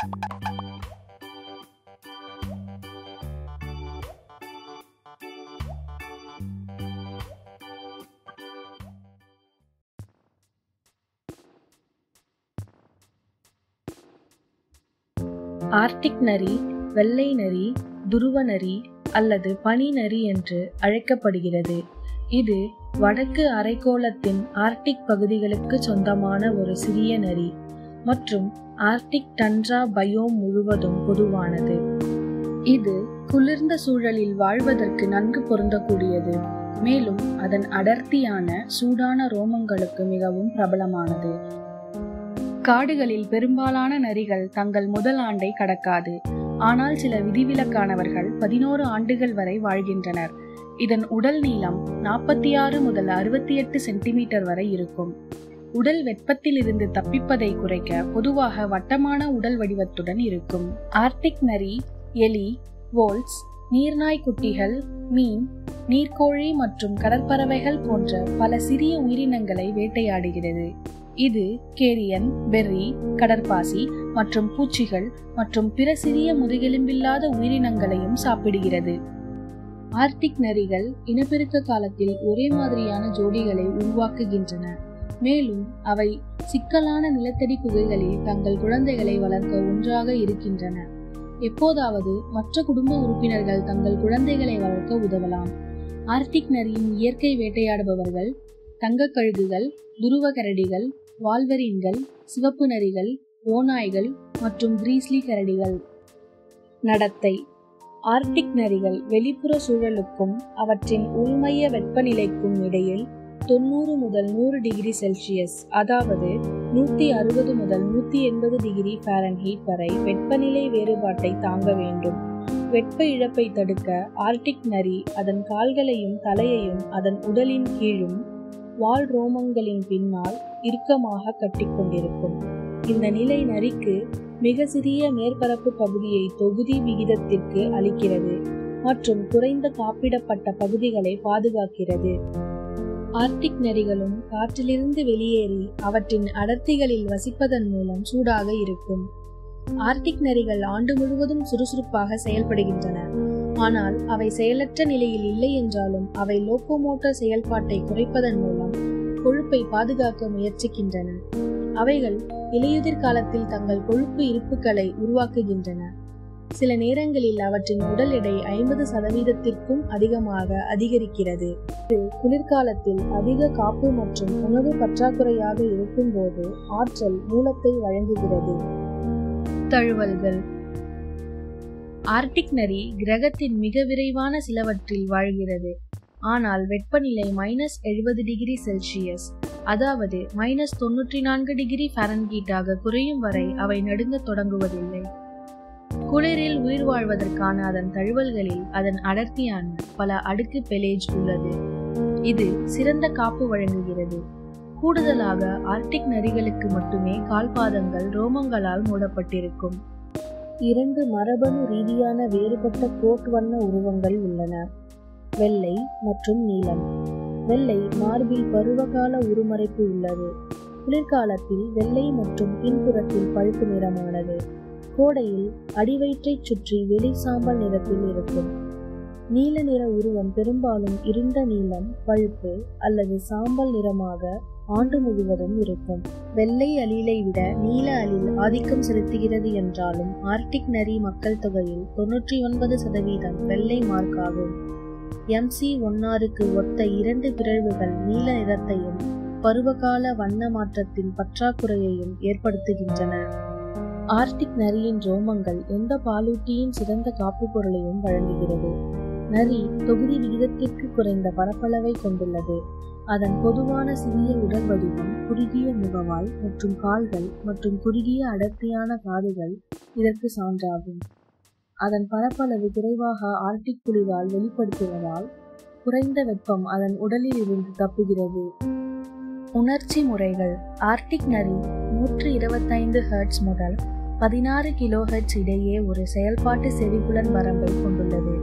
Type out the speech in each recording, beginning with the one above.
Arctic நரி வெள்ளை நரி துருவ நரி அல்லது பனி நரி என்று அழைக்கப்படுகிறது. இது வடக்கு அரைக்கோளத்தின் ஆர்க்டிக் பகுதிகளுக்கு சொந்தமான ஒரு சிறிய நரி. மற்றும் ஆர்க்டிக் டன்ட்ரா பயோம் முழுவதும் பொதுவானது. இது குளிர்ந்த சூழலில் வாழ்வதற்கு நன்கு பொருந்தக்கூடியது. மேலும் அதன் அடர்த்தியான சூடான ரோமங்களுக்கு மிகவும் பிரபலமானது. காடுகளில் பெரும்பாலான நரிகள் தங்கள் முதல் ஆண்டை கடக்காது. ஆனால் சில விதிவிலக்கானவர்கள் பதினோரு ஆண்டுகள் வரை வாழ்கின்றனர். இதன் உடல் நீளம் நாற்பத்தி ஆறு முதல் அறுபத்தி எட்டு சென்டிமீட்டர் வரை இருக்கும். உடல் வெப்பத்திலிருந்து தப்பிப்பதை குறைக்க பொதுவாக வட்டமான உடல் வடிவத்துடன் இருக்கும். ஆர்டிக் நரி எலி வோல்ஸ் நீர்நாய் குட்டிகள் மீன் நீர்க்கோழி மற்றும் கடற்பறவைகள் போன்ற பல சிறிய உயிரினங்களை வேட்டையாடுகிறது. இது கேரியன் பெர்ரி கடற்பாசி மற்றும் பூச்சிகள் மற்றும் பிற சிறிய முதுகெலும்பில்லாத உயிரினங்களையும் சாப்பிடுகிறது. ஆர்டிக் நரிகள் இனப்பெருக்க காலத்தில் ஒரே மாதிரியான ஜோடிகளை உருவாக்குகின்றன. மேலும் அவை சிக்கலான நிலத்தடி குகைகளில் தங்கள் குழந்தைகளை வளர்க்க ஒன்றாக இருக்கின்றன. எப்போதாவது மற்ற குடும்ப உறுப்பினர்கள் தங்கள் குழந்தைகளை வளர்க்க உதவலாம். ஆர்டிக் நரியின் இயற்கை வேட்டையாடுபவர்கள் தங்கக் கழுகுகள் துருவ கரடிகள் வால்வரின்கள் சிவப்பு நரிகள் ஓநாய்கள் மற்றும் கிரீஸ்லி கரடிகள். நடத்தை. ஆர்டிக் நரிகள் வெளிப்புற சூழலுக்கும் அவற்றின் உள்மைய வெப்பநிலைக்கும் இடையில் தொண்ணூறு முதல் நூறு டிகிரி செல்சியஸ் அதாவது நூத்தி அறுபது முதல் நூத்தி எண்பது டிகிரி ஃபாரன்ஹீட் வரை வெப்பநிலை வேறுபாட்டை தாங்க வேண்டும். வெப்ப இழப்பை தடுக்க ஆர்டிக் நரி அதன் கால்களையும் தலையையும் அதன் உடலின் கீழும் வால் ரோமங்களின் பின்னால் இறுக்கமாக கட்டிக்கொண்டிருக்கும் இந்த நிலை நரிக்கு மிக சிறிய மேற்பரப்பு பகுதியை தொகுதி விகிதத்திற்கு அளிக்கிறது மற்றும் குறைந்த காப்பிடப்பட்ட பகுதிகளை பாதுகாக்கிறது. ஆர்டிக் நரிகளும் காற்றிலிருந்து வெளியேறி அவற்றின் அடர்த்திகளில் வசிப்பதன் மூலம் சூடாக இருக்கும். ஆர்டிக் நரிகள் ஆண்டு முழுவதும் சுறுசுறுப்பாக செயல்படுகின்றன. ஆனால் அவை செயலற்ற நிலையில் இல்லை என்றாலும் அவை லோக்கோமோட்டர் செயல்பாட்டை குறைப்பதன் மூலம் கொழுப்பை பாதுகாக்க முயற்சிக்கின்றன. அவைகள் இலையுதிர் காலத்தில் தங்கள் கொழுப்பு இருப்புகளை உருவாக்குகின்றன. சில நேரங்களில் அவற்றின் உடல் எடை ஐம்பது சதவீதத்திற்கும் அதிகமாக அதிகரிக்கிறது. இது குளிர்காலத்தில் அதிக காப்பு மற்றும் உணவு பற்றாக்குறையாக இருக்கும்போது ஆற்றல் மூலத்தை வழங்குகிறது. தழுவல்கள். ஆர்டிக் நரி கிரகத்தின் மிக விரைவான சிலவற்றில் வாழ்கிறது. ஆனால் வெப்பநிலை மைனஸ் எழுபது டிகிரி செல்சியஸ் அதாவது மைனஸ் தொன்னூற்றி நான்கு டிகிரி ஃபாரன்ஹீட்டாக குறையும் வரை அவை நடுங்க தொடங்குவதில்லை. குளிரில் உயிர் வாழ்வதற்கான அதன் தழுவல்களில் அதன் அடர்த்தியான பல அடுக்கு பெலேஜ் உள்ளது. இது சிறந்த காப்பு வழங்குகிறது. கூடுதலாக ஆர்டிக் நரிகளுக்கு மட்டுமே கால்பாதங்கள் ரோமங்களால் மூடப்பட்டிருக்கும். இரண்டு மரபணு ரீதியான வேறுபட்ட கோட் வண்ண உருவங்கள் உள்ளன. வெள்ளை மற்றும் நீலம். வெள்ளை மார்பில் பருவகால உருமறைப்பு உள்ளது. குளிர்காலத்தில் வெள்ளை மற்றும் பின்புறத்தில் பழுப்பு நிறமானது. கோடையில் அடிவயிற்றைச் சுற்றி வெளி சாம்பல் நிறத்தில் இருக்கும். நீல நிற உருவம் பெரும்பாலும் இருண்ட நீளம் பழுப்பு அல்லது சாம்பல் நிறமாக ஆண்டு முழுவதும் இருக்கும். வெள்ளை அலிலை விட நீல அலில் ஆதிக்கம் செலுத்துகிறது என்றாலும் ஆர்டிக் நரி மக்கள் தொகையில் தொன்னூற்றி ஒன்பது சதவீதம் வெள்ளை மார்க்காகும் எம்சி ஒன்னாருக்கு ஒத்த இரண்டு பிறழ்வுகள் நீல நிறத்தையும் பருவகால வண்ண மாற்றத்தின் பற்றாக்குறையையும் ஏற்படுத்துகின்றன. ஆர்டிக் நரியின் ரோமங்கள் எந்த பாலூட்டியின் சிறந்த காப்பு பொருளையும் வழங்குகிறது. நரி தொகுதி விகிதத்திற்கு குறைந்த பரப்பளவை கொண்டுள்ளது. அதன் பொதுவான சிறிய உடல் வடிவம் குறுகிய முகவாய் மற்றும் கால்கள் மற்றும் குறுகிய அடர்த்தியான காதுகள் இதற்கு சான்றாகும். அதன் பரப்பளவு குறைவாக ஆர்டிக் குளிரால் வெளிப்படுத்துவதால் குறைந்த வெப்பம் அதன் உடலில் இருந்து தப்புகிறது. உணர்ச்சி முறைகள். ஆர்டிக் நரி நூற்று இருபத்தைந்து ஹெர்ட்ஸ் முதல் பதினாறு கிலோஹெச் இடையே ஒரு செயல்பாட்டு செவிப்புலன் வரம்பை கொண்டுள்ளது.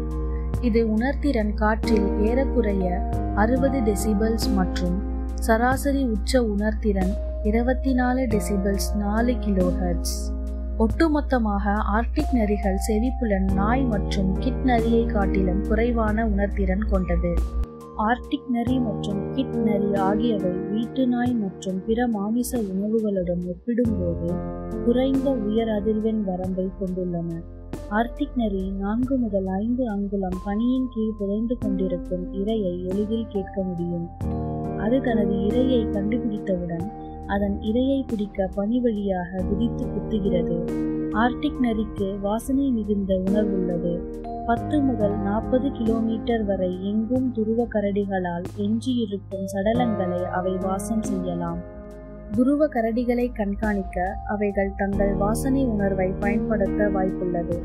இது உணர்திறன் காற்றில் ஏறக்குறைய அறுபது டெசிபல்ஸ் மற்றும் சராசரி உச்ச உணர்திறன் இருபத்தி நாலு டெசிபல்ஸ் நாலு கிலோ ஒட்டுமொத்தமாக ஆர்டிக் நரிகள் செவிப்புலன் நாய் மற்றும் கிட் நரியை காட்டிலும் குறைவான உணர்திறன் கொண்டது. ஆர்டிக் நரி மற்றும் கிட் நரி ஆகியவை வீட்டு நாய் மற்றும் பிற மாமிச உணவுகளுடன் ஒப்பிடும்போது குறைந்த உயர் அதிர்வெண் வரம்பை கொண்டுள்ளன ஆர்டிக் நரி நான்கு முதல் ஐந்து அங்குலம் பனியின் கீழ் புதைந்து கொண்டிருக்கும் இரையை எளிதில் கேட்க முடியும். அது தனது இரையை கண்டுபிடித்தவுடன் அதன் இரையை பிடிக்க பனி வழியாக குதித்து குத்துகிறது. ஆர்டிக் நரிக்கு வாசனை மிகுந்த உணர்வுள்ளது. பத்து முதல் நாற்பது கிலோமீட்டர் வரை எங்கும் துருவ கரடிகளால் எஞ்சியிருக்கும் சடலங்களை அவை வாசம் செய்யலாம். துருவ கரடிகளை கண்காணிக்க அவைகள் தங்கள் வாசனை உணர்வை பயன்படுத்த வாய்ப்புள்ளது.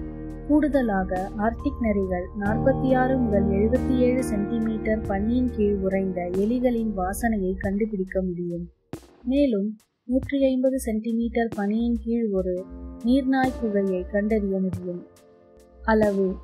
கூடுதலாக ஆர்டிக் நரிகள் நாற்பத்தி ஆறு முதல் எழுபத்தி ஏழு சென்டிமீட்டர் பனியின் கீழ் உறைந்த எலிகளின் வாசனையை கண்டுபிடிக்க முடியும். மேலும் நூற்றி ஐம்பது சென்டிமீட்டர் பனியின் கீழ் ஒரு நீர்நாய் குகையை கண்டறிய முடியும். அளவு.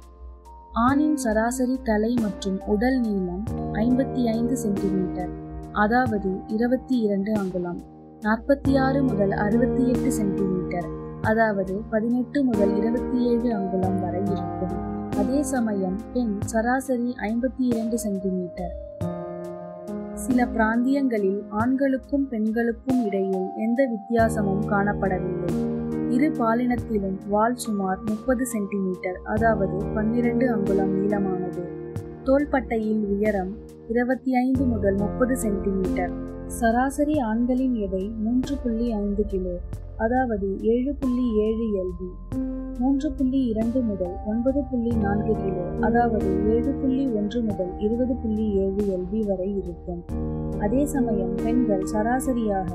ஆணின் சராசரி தலை மற்றும் உடல் நீளம் ஐம்பத்தி ஐந்து சென்டிமீட்டர் அதாவது இருபத்தி இரண்டு அங்குலம். நாற்பத்தி ஆறு முதல் அறுபத்தி எட்டு சென்டிமீட்டர் அதாவது பதினெட்டு முதல் இருபத்தி ஏழு அங்குலம் வரை இருக்கும். அதே சமயம் பெண் சராசரி ஐம்பத்தி இரண்டு சென்டிமீட்டர். சில பிராந்தியங்களில் ஆண்களுக்கும் பெண்களுக்கும் இடையில் எந்த வித்தியாசமும் காணப்படவில்லை. இரு பாலினத்திலும் வால் சுமார் முப்பது சென்டிமீட்டர் அதாவது பன்னிரண்டு அங்குலம் நீளமானது. தோள்பட்டையில் உயரம் இருபத்தி ஐந்து முதல் முப்பது சென்டிமீட்டர். சராசரி ஆண்களின் எடை மூன்று புள்ளி ஐந்து கிலோ அதாவது ஏழு புள்ளி ஏழு எல்பி மூன்று புள்ளி இரண்டு முதல் ஒன்பது புள்ளி நான்கு கிலோ அதாவது ஏழு புள்ளி ஒன்று முதல் இருபது புள்ளி ஏழு எல்பி வரை இருக்கும். அதே சமயம் பெண்கள் சராசரியாக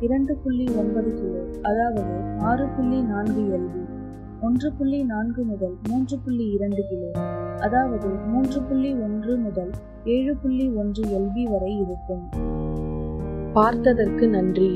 இரண்டு புள்ளி ஒன்பது கிலோ அதாவது ஆறு புள்ளி நான்கு எல்பி ஒன்று புள்ளி நான்கு முதல் மூன்று புள்ளி இரண்டு கிலோ அதாவது மூன்று புள்ளி ஒன்று முதல் ஏழு புள்ளி ஒன்று எல்பி வரை இருக்கும். பார்த்ததற்கு நன்றி.